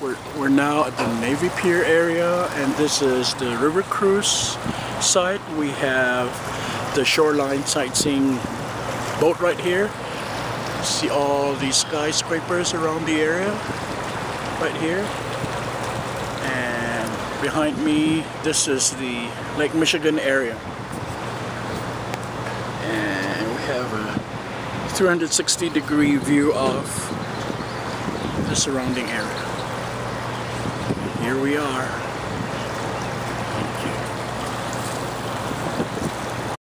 We're, we're now at the Navy Pier area and this is the River Cruise site. We have the shoreline sightseeing boat right here. See all these skyscrapers around the area right here. And behind me, this is the Lake Michigan area. And we have a 360 degree view of the surrounding area. Here we are.